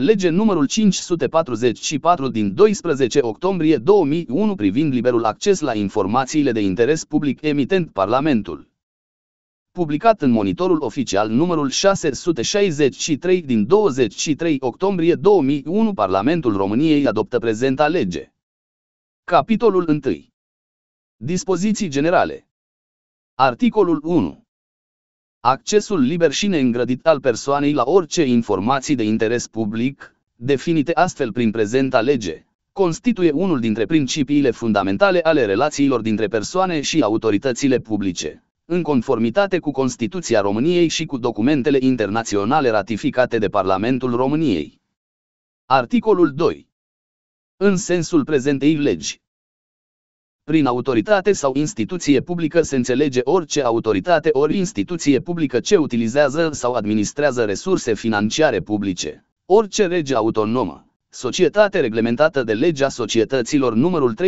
Lege numărul 544 din 12 octombrie 2001 privind liberul acces la informațiile de interes public emitent Parlamentul. Publicat în monitorul oficial numărul 663 din 23 octombrie 2001 Parlamentul României adoptă prezenta lege. Capitolul 1. Dispoziții generale. Articolul 1. Accesul liber și neîngrădit al persoanei la orice informații de interes public, definite astfel prin prezenta lege, constituie unul dintre principiile fundamentale ale relațiilor dintre persoane și autoritățile publice, în conformitate cu Constituția României și cu documentele internaționale ratificate de Parlamentul României. Articolul 2. În sensul prezentei legi, prin autoritate sau instituție publică se înțelege orice autoritate ori instituție publică ce utilizează sau administrează resurse financiare publice. Orice rege autonomă, societate reglementată de legea societăților numărul 31-1990,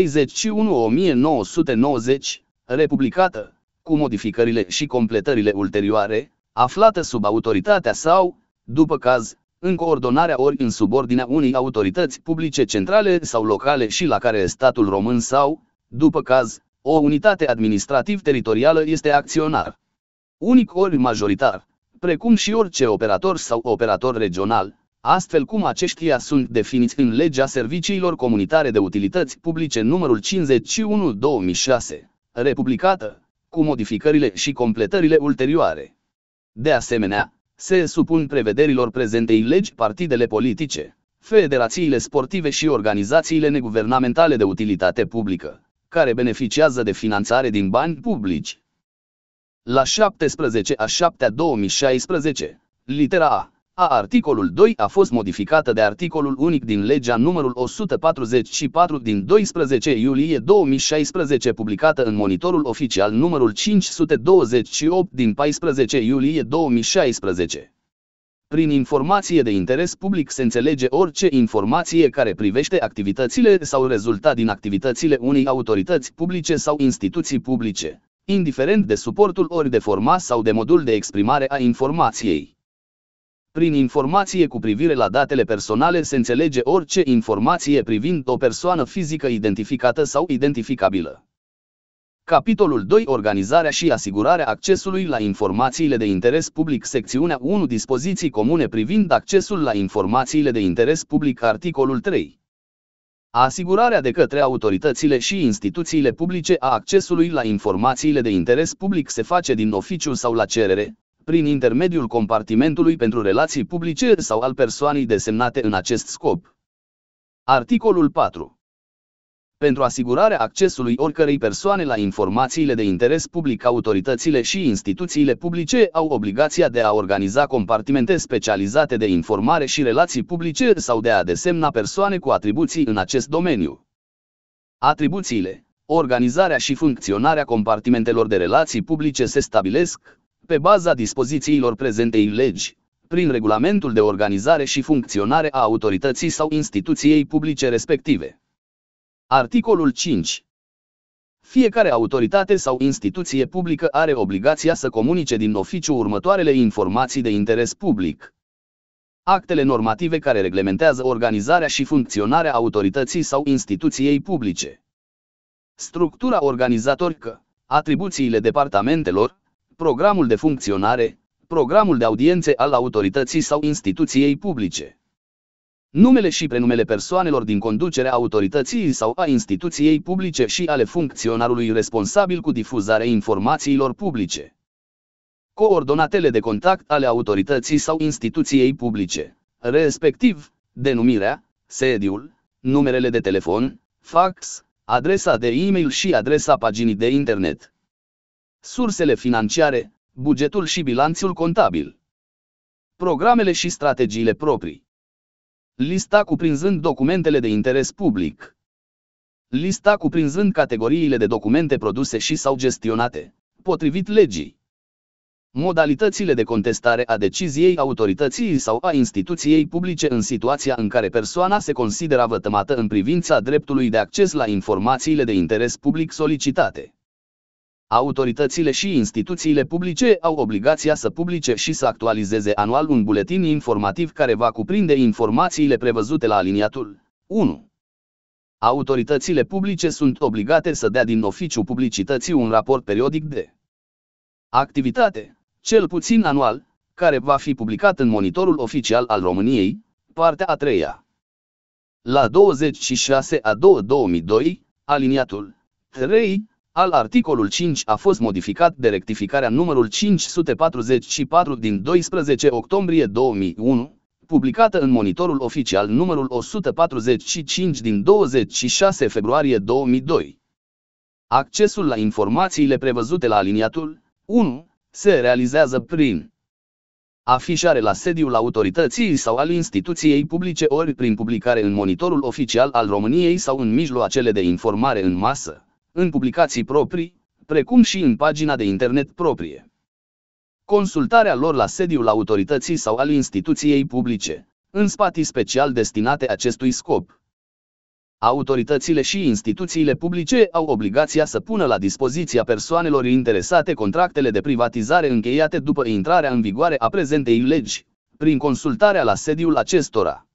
republicată, cu modificările și completările ulterioare, aflată sub autoritatea sau, după caz, în coordonarea ori în subordinea unei autorități publice centrale sau locale și la care statul român sau, după caz, o unitate administrativ-teritorială este acționar. Unic ori majoritar, precum și orice operator sau operator regional, astfel cum aceștia sunt definiți în legea serviciilor comunitare de utilități publice numărul 51-2006, republicată, cu modificările și completările ulterioare. De asemenea, se supun prevederilor prezentei legi partidele politice, federațiile sportive și organizațiile neguvernamentale de utilitate publică care beneficiază de finanțare din bani publici. La 17 a 7 a 2016, litera A, a articolul 2 a fost modificată de articolul unic din legea numărul 144 din 12 iulie 2016 publicată în monitorul oficial numărul 528 din 14 iulie 2016. Prin informație de interes public se înțelege orice informație care privește activitățile sau rezultat din activitățile unei autorități publice sau instituții publice, indiferent de suportul ori de format sau de modul de exprimare a informației. Prin informație cu privire la datele personale se înțelege orice informație privind o persoană fizică identificată sau identificabilă. Capitolul 2 Organizarea și asigurarea accesului la informațiile de interes public Secțiunea 1 Dispoziții comune privind accesul la informațiile de interes public Articolul 3 Asigurarea de către autoritățile și instituțiile publice a accesului la informațiile de interes public se face din oficiu sau la cerere, prin intermediul compartimentului pentru relații publice sau al persoanei desemnate în acest scop. Articolul 4 pentru asigurarea accesului oricărei persoane la informațiile de interes public, autoritățile și instituțiile publice au obligația de a organiza compartimente specializate de informare și relații publice sau de a desemna persoane cu atribuții în acest domeniu. Atribuțiile, organizarea și funcționarea compartimentelor de relații publice se stabilesc, pe baza dispozițiilor prezentei legi, prin regulamentul de organizare și funcționare a autorității sau instituției publice respective. Articolul 5. Fiecare autoritate sau instituție publică are obligația să comunice din oficiu următoarele informații de interes public. Actele normative care reglementează organizarea și funcționarea autorității sau instituției publice. Structura organizatorică, atribuțiile departamentelor, programul de funcționare, programul de audiențe al autorității sau instituției publice numele și prenumele persoanelor din conducerea autorității sau a instituției publice și ale funcționarului responsabil cu difuzarea informațiilor publice. Coordonatele de contact ale autorității sau instituției publice, respectiv, denumirea, sediul, numerele de telefon, fax, adresa de e-mail și adresa paginii de internet. Sursele financiare, bugetul și bilanțul contabil. Programele și strategiile proprii. Lista cuprinzând documentele de interes public. Lista cuprinzând categoriile de documente produse și sau gestionate, potrivit legii. Modalitățile de contestare a deciziei autorității sau a instituției publice în situația în care persoana se consideră vătămată în privința dreptului de acces la informațiile de interes public solicitate. Autoritățile și instituțiile publice au obligația să publice și să actualizeze anual un buletin informativ care va cuprinde informațiile prevăzute la aliniatul 1. Autoritățile publice sunt obligate să dea din oficiu publicității un raport periodic de activitate, cel puțin anual, care va fi publicat în monitorul oficial al României, partea a treia. La 26 a 2 2002, aliniatul 3 al articolul 5 a fost modificat de rectificarea numărul 544 din 12 octombrie 2001, publicată în monitorul oficial numărul 145 din 26 februarie 2002. Accesul la informațiile prevăzute la aliniatul 1 se realizează prin afișare la sediul autorității sau al instituției publice ori prin publicare în monitorul oficial al României sau în mijloacele de informare în masă, în publicații proprii, precum și în pagina de internet proprie. Consultarea lor la sediul autorității sau al instituției publice, în spații special destinate acestui scop. Autoritățile și instituțiile publice au obligația să pună la dispoziția persoanelor interesate contractele de privatizare încheiate după intrarea în vigoare a prezentei legi, prin consultarea la sediul acestora.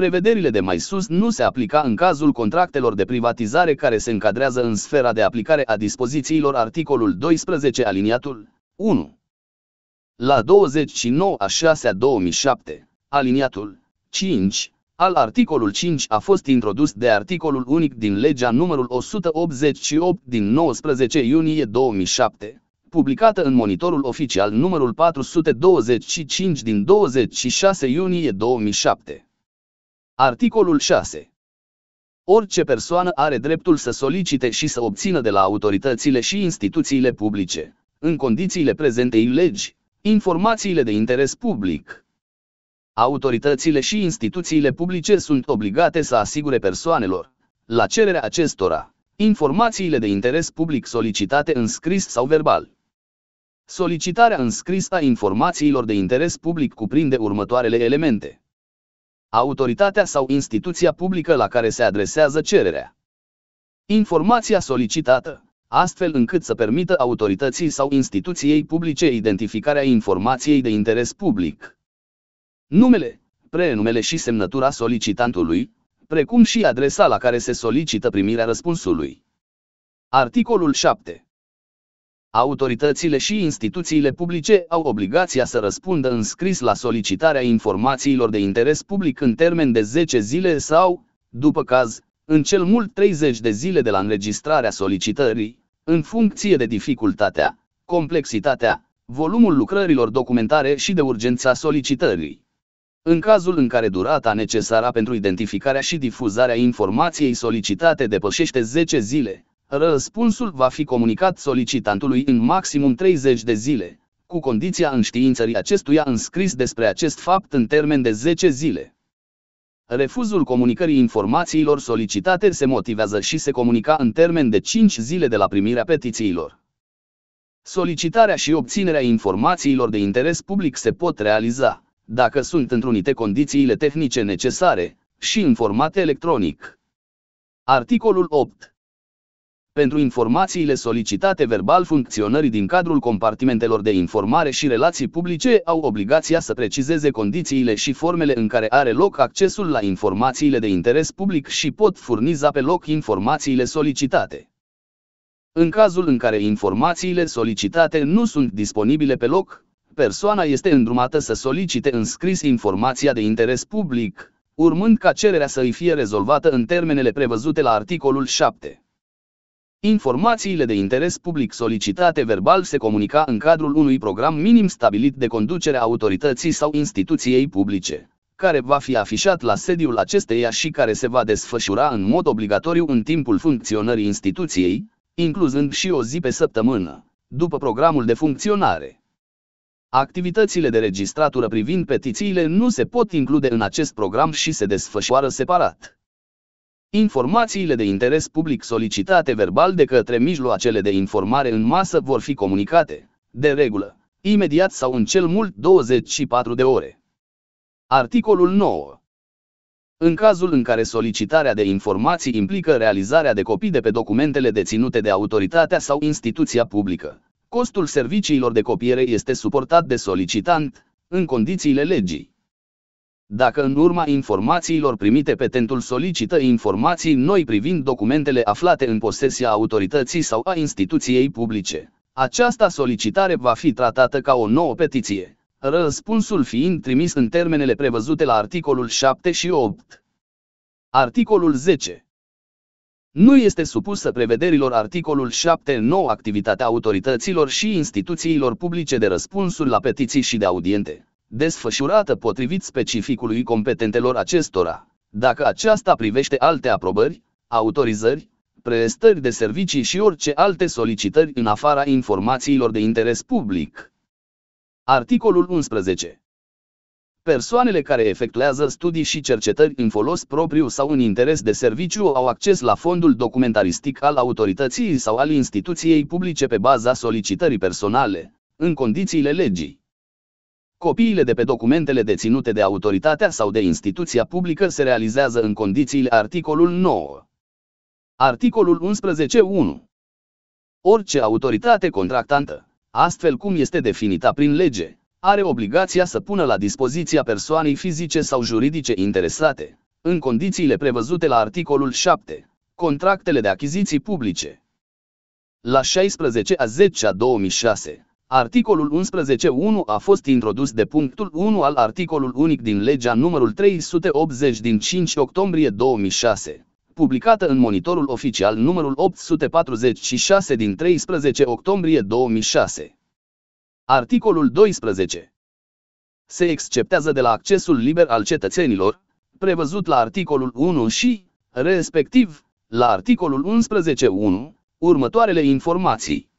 Prevederile de mai sus nu se aplica în cazul contractelor de privatizare care se încadrează în sfera de aplicare a dispozițiilor articolul 12 aliniatul 1. La 29 a 6 a 2007, aliniatul 5, al articolul 5 a fost introdus de articolul unic din legea numărul 188 din 19 iunie 2007, publicată în monitorul oficial numărul 425 din 26 iunie 2007. Articolul 6. Orice persoană are dreptul să solicite și să obțină de la autoritățile și instituțiile publice, în condițiile prezentei legi, informațiile de interes public. Autoritățile și instituțiile publice sunt obligate să asigure persoanelor, la cererea acestora, informațiile de interes public solicitate în scris sau verbal. Solicitarea în scris a informațiilor de interes public cuprinde următoarele elemente autoritatea sau instituția publică la care se adresează cererea. Informația solicitată, astfel încât să permită autorității sau instituției publice identificarea informației de interes public. Numele, prenumele și semnătura solicitantului, precum și adresa la care se solicită primirea răspunsului. Articolul 7. Autoritățile și instituțiile publice au obligația să răspundă în scris la solicitarea informațiilor de interes public în termen de 10 zile sau, după caz, în cel mult 30 de zile de la înregistrarea solicitării, în funcție de dificultatea, complexitatea, volumul lucrărilor documentare și de urgența solicitării. În cazul în care durata necesară pentru identificarea și difuzarea informației solicitate depășește 10 zile, Răspunsul va fi comunicat solicitantului în maximum 30 de zile, cu condiția înștiințării acestuia înscris despre acest fapt în termen de 10 zile. Refuzul comunicării informațiilor solicitate se motivează și se comunica în termen de 5 zile de la primirea petițiilor. Solicitarea și obținerea informațiilor de interes public se pot realiza, dacă sunt întrunite condițiile tehnice necesare, și în format electronic. Articolul 8 pentru informațiile solicitate verbal funcționării din cadrul compartimentelor de informare și relații publice au obligația să precizeze condițiile și formele în care are loc accesul la informațiile de interes public și pot furniza pe loc informațiile solicitate. În cazul în care informațiile solicitate nu sunt disponibile pe loc, persoana este îndrumată să solicite în scris informația de interes public, urmând ca cererea să îi fie rezolvată în termenele prevăzute la articolul 7. Informațiile de interes public solicitate verbal se comunica în cadrul unui program minim stabilit de conducere a autorității sau instituției publice, care va fi afișat la sediul acesteia și care se va desfășura în mod obligatoriu în timpul funcționării instituției, incluzând și o zi pe săptămână, după programul de funcționare. Activitățile de registratură privind petițiile nu se pot include în acest program și se desfășoară separat. Informațiile de interes public solicitate verbal de către mijloacele de informare în masă vor fi comunicate, de regulă, imediat sau în cel mult 24 de ore. Articolul 9. În cazul în care solicitarea de informații implică realizarea de copii de pe documentele deținute de autoritatea sau instituția publică, costul serviciilor de copiere este suportat de solicitant, în condițiile legii. Dacă în urma informațiilor primite petentul solicită informații noi privind documentele aflate în posesia autorității sau a instituției publice, această solicitare va fi tratată ca o nouă petiție, răspunsul fiind trimis în termenele prevăzute la articolul 7 și 8. Articolul 10. Nu este supusă prevederilor articolul 7 nou activitatea autorităților și instituțiilor publice de răspunsuri la petiții și de audiente desfășurată potrivit specificului competentelor acestora, dacă aceasta privește alte aprobări, autorizări, prestări de servicii și orice alte solicitări în afara informațiilor de interes public. Articolul 11. Persoanele care efectuează studii și cercetări în folos propriu sau în interes de serviciu au acces la fondul documentaristic al autorității sau al instituției publice pe baza solicitării personale, în condițiile legii. Copiile de pe documentele deținute de autoritatea sau de instituția publică se realizează în condițiile articolul 9. Articolul 11.1. Orice autoritate contractantă, astfel cum este definită prin lege, are obligația să pună la dispoziția persoanei fizice sau juridice interesate, în condițiile prevăzute la articolul 7, contractele de achiziții publice. La 16 a 10 a 2006, Articolul 11.1 a fost introdus de punctul 1 al articolul unic din legea numărul 380 din 5 octombrie 2006, publicată în monitorul oficial numărul 846 din 13 octombrie 2006. Articolul 12. Se exceptează de la accesul liber al cetățenilor, prevăzut la articolul 1 și, respectiv, la articolul 11.1, următoarele informații.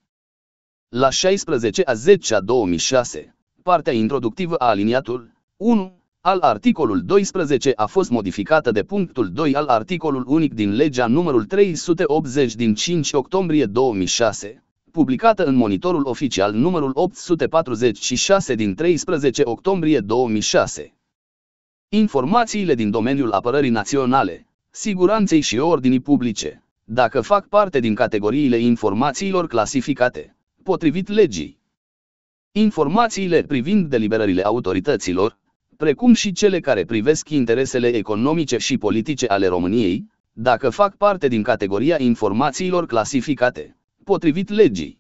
La 16 a 10 a 2006, partea introductivă a aliniatul 1 al articolul 12 a fost modificată de punctul 2 al articolul unic din legea numărul 380 din 5 octombrie 2006, publicată în monitorul oficial numărul 846 din 13 octombrie 2006. Informațiile din domeniul apărării naționale, siguranței și ordinii publice, dacă fac parte din categoriile informațiilor clasificate, potrivit legii. Informațiile privind deliberările autorităților, precum și cele care privesc interesele economice și politice ale României, dacă fac parte din categoria informațiilor clasificate, potrivit legii.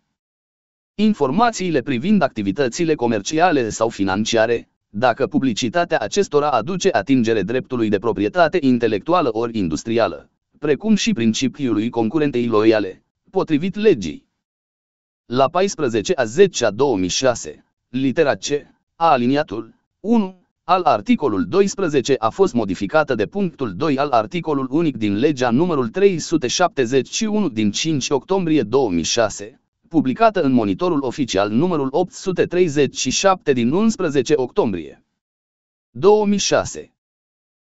Informațiile privind activitățile comerciale sau financiare, dacă publicitatea acestora aduce atingere dreptului de proprietate intelectuală ori industrială, precum și principiului concurentei loiale, potrivit legii. La 14 a 10 a 2006, litera C, a aliniatul 1 al articolul 12 a fost modificată de punctul 2 al articolul unic din legea numărul 371 din 5 octombrie 2006, publicată în monitorul oficial numărul 837 din 11 octombrie 2006.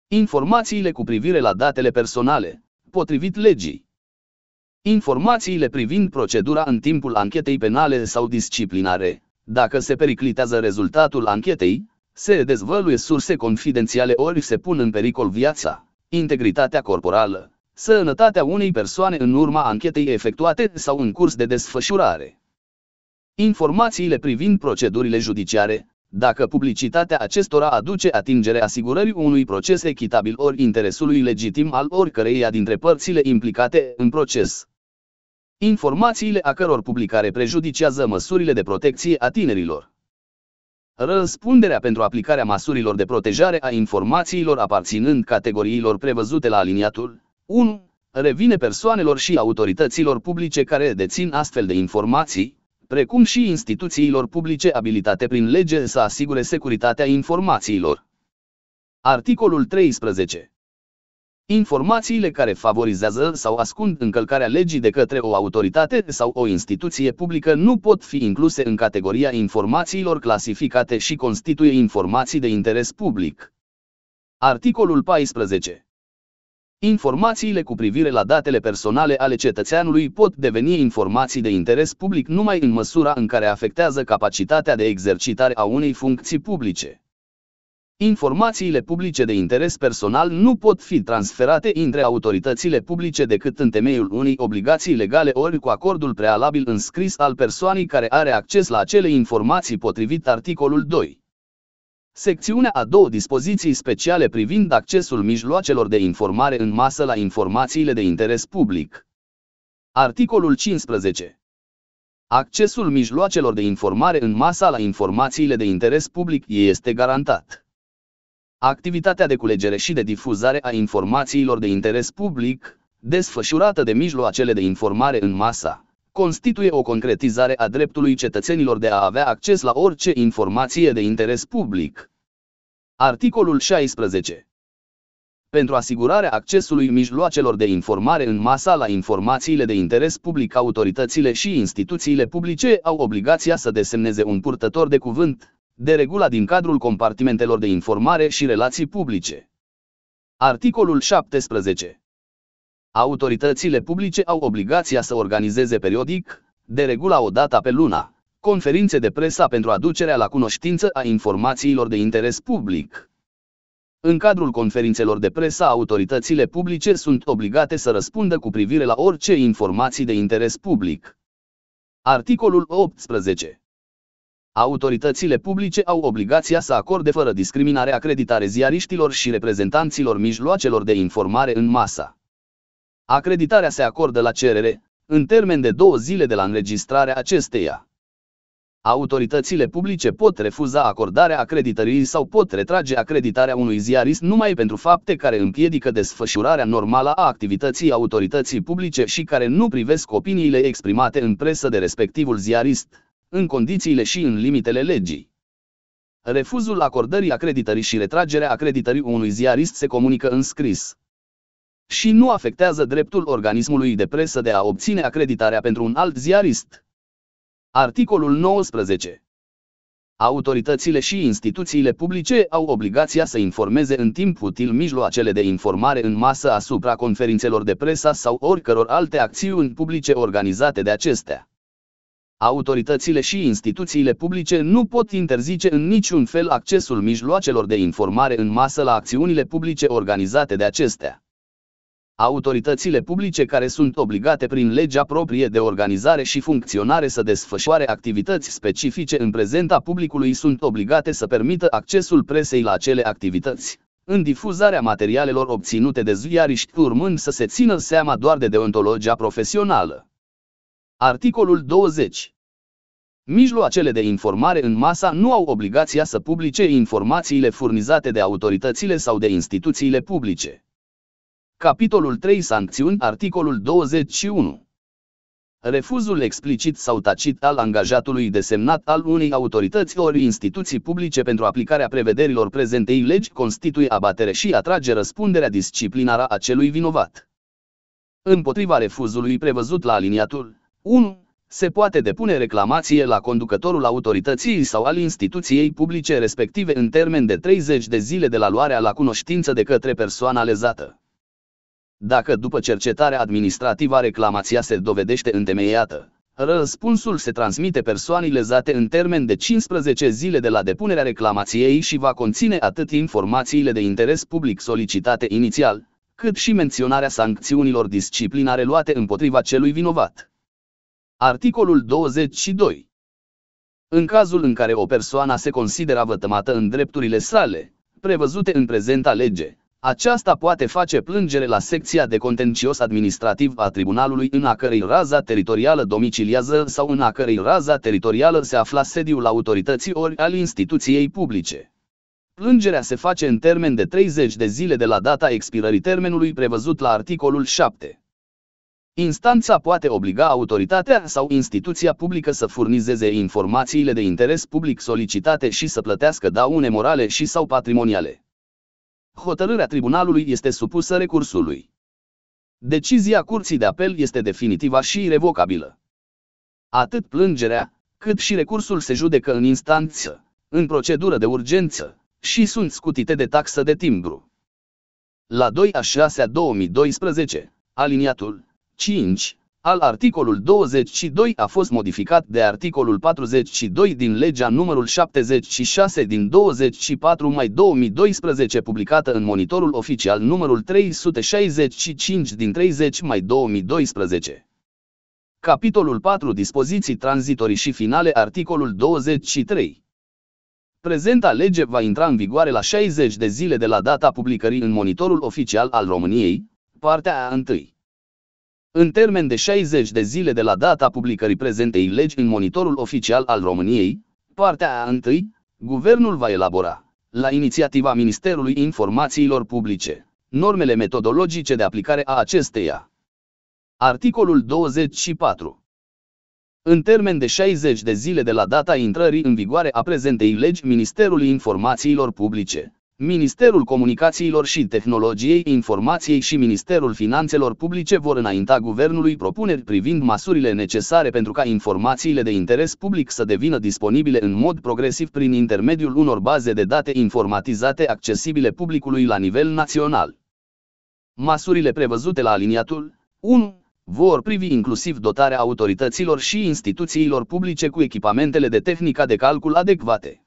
Informațiile cu privire la datele personale, potrivit legii, Informațiile privind procedura în timpul anchetei penale sau disciplinare, dacă se periclitează rezultatul anchetei, se dezvăluie surse confidențiale ori se pun în pericol viața, integritatea corporală, sănătatea unei persoane în urma anchetei efectuate sau în curs de desfășurare. Informațiile privind procedurile judiciare, dacă publicitatea acestora aduce atingere asigurării unui proces echitabil ori interesului legitim al oricăreia dintre părțile implicate în proces. Informațiile a căror publicare prejudiciază măsurile de protecție a tinerilor. Răspunderea pentru aplicarea măsurilor de protejare a informațiilor aparținând categoriilor prevăzute la aliniatul 1 revine persoanelor și autorităților publice care dețin astfel de informații, precum și instituțiilor publice abilitate prin lege să asigure securitatea informațiilor. Articolul 13. Informațiile care favorizează sau ascund încălcarea legii de către o autoritate sau o instituție publică nu pot fi incluse în categoria informațiilor clasificate și constituie informații de interes public. Articolul 14. Informațiile cu privire la datele personale ale cetățeanului pot deveni informații de interes public numai în măsura în care afectează capacitatea de exercitare a unei funcții publice. Informațiile publice de interes personal nu pot fi transferate între autoritățile publice decât în temeiul unei obligații legale ori cu acordul prealabil înscris al persoanei care are acces la acele informații potrivit articolul 2. Secțiunea a două dispoziții speciale privind accesul mijloacelor de informare în masă la informațiile de interes public. Articolul 15. Accesul mijloacelor de informare în masă la informațiile de interes public este garantat. Activitatea de culegere și de difuzare a informațiilor de interes public, desfășurată de mijloacele de informare în masă, constituie o concretizare a dreptului cetățenilor de a avea acces la orice informație de interes public. Articolul 16 pentru asigurarea accesului mijloacelor de informare în masă la informațiile de interes public, autoritățile și instituțiile publice au obligația să desemneze un purtător de cuvânt, de regula din cadrul compartimentelor de informare și relații publice. Articolul 17. Autoritățile publice au obligația să organizeze periodic, de regula o dată pe luna, conferințe de presă pentru aducerea la cunoștință a informațiilor de interes public. În cadrul conferințelor de presă, autoritățile publice sunt obligate să răspundă cu privire la orice informații de interes public. Articolul 18. Autoritățile publice au obligația să acorde fără discriminare acreditare ziariștilor și reprezentanților mijloacelor de informare în masă. Acreditarea se acordă la cerere, în termen de două zile de la înregistrarea acesteia. Autoritățile publice pot refuza acordarea acreditării sau pot retrage acreditarea unui ziarist numai pentru fapte care împiedică desfășurarea normală a activității autorității publice și care nu privesc opiniile exprimate în presă de respectivul ziarist, în condițiile și în limitele legii. Refuzul acordării acreditării și retragerea acreditării unui ziarist se comunică în scris și nu afectează dreptul organismului de presă de a obține acreditarea pentru un alt ziarist. Articolul 19. Autoritățile și instituțiile publice au obligația să informeze în timp util mijloacele de informare în masă asupra conferințelor de presă sau oricăror alte acțiuni publice organizate de acestea. Autoritățile și instituțiile publice nu pot interzice în niciun fel accesul mijloacelor de informare în masă la acțiunile publice organizate de acestea. Autoritățile publice care sunt obligate prin legea proprie de organizare și funcționare să desfășoare activități specifice în prezenta publicului sunt obligate să permită accesul presei la acele activități, în difuzarea materialelor obținute de ziariști urmând să se țină seama doar de deontologia profesională. Articolul 20 Mijloacele de informare în masa nu au obligația să publice informațiile furnizate de autoritățile sau de instituțiile publice. Capitolul 3 Sancțiuni Articolul 21 Refuzul explicit sau tacit al angajatului desemnat al unei autorități ori instituții publice pentru aplicarea prevederilor prezentei legi constituie abatere și atrage răspunderea disciplinară a celui vinovat. Împotriva refuzului prevăzut la aliniatul 1, se poate depune reclamație la conducătorul autorității sau al instituției publice respective în termen de 30 de zile de la luarea la cunoștință de către persoana lezată. Dacă după cercetarea administrativă reclamația se dovedește întemeiată, răspunsul se transmite persoanei lezate în termen de 15 zile de la depunerea reclamației și va conține atât informațiile de interes public solicitate inițial, cât și menționarea sancțiunilor disciplinare luate împotriva celui vinovat. Articolul 22 În cazul în care o persoană se consideră vătămată în drepturile sale, prevăzute în prezenta lege, aceasta poate face plângere la secția de contencios administrativ a tribunalului în a cărei raza teritorială domiciliază sau în a cărei raza teritorială se afla sediul autorității ori al instituției publice. Plângerea se face în termen de 30 de zile de la data expirării termenului prevăzut la articolul 7. Instanța poate obliga autoritatea sau instituția publică să furnizeze informațiile de interes public solicitate și să plătească daune morale și sau patrimoniale hotărârea tribunalului este supusă recursului. Decizia curții de apel este definitivă și irrevocabilă. Atât plângerea, cât și recursul se judecă în instanță, în procedură de urgență, și sunt scutite de taxă de timbru. La 2 a 6 a 2012, aliniatul 5, al articolul 22 a fost modificat de articolul 42 din legea numărul 76 din 24 mai 2012 publicată în monitorul oficial numărul 365 din 30 mai 2012. Capitolul 4 Dispoziții tranzitorii și finale Articolul 23 Prezenta lege va intra în vigoare la 60 de zile de la data publicării în monitorul oficial al României, partea a 1. În termen de 60 de zile de la data publicării prezentei legi în monitorul oficial al României, partea a 1, Guvernul va elabora, la inițiativa Ministerului Informațiilor Publice, normele metodologice de aplicare a acesteia. Articolul 24 în termen de 60 de zile de la data intrării în vigoare a prezentei legi Ministerul Informațiilor Publice, Ministerul Comunicațiilor și Tehnologiei Informației și Ministerul Finanțelor Publice vor înainta Guvernului propuneri privind măsurile necesare pentru ca informațiile de interes public să devină disponibile în mod progresiv prin intermediul unor baze de date informatizate accesibile publicului la nivel național. Măsurile prevăzute la aliniatul 1 vor privi inclusiv dotarea autorităților și instituțiilor publice cu echipamentele de tehnica de calcul adecvate.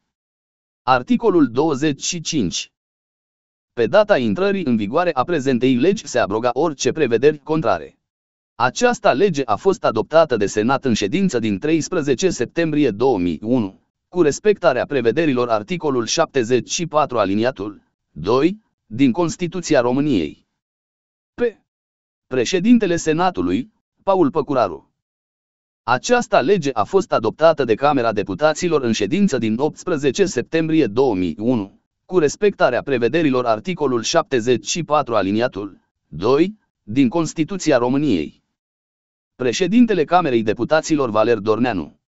Articolul 25 Pe data intrării în vigoare a prezentei legi se abroga orice prevederi contrare. Aceasta lege a fost adoptată de Senat în ședință din 13 septembrie 2001, cu respectarea prevederilor articolul 74 aliniatul 2 din Constituția României. P. Președintele Senatului, Paul Păcuraru. Această lege a fost adoptată de Camera Deputaților în ședință din 18 septembrie 2001, cu respectarea prevederilor articolul 74 aliniatul 2 din Constituția României. Președintele Camerei Deputaților Valer Dorneanu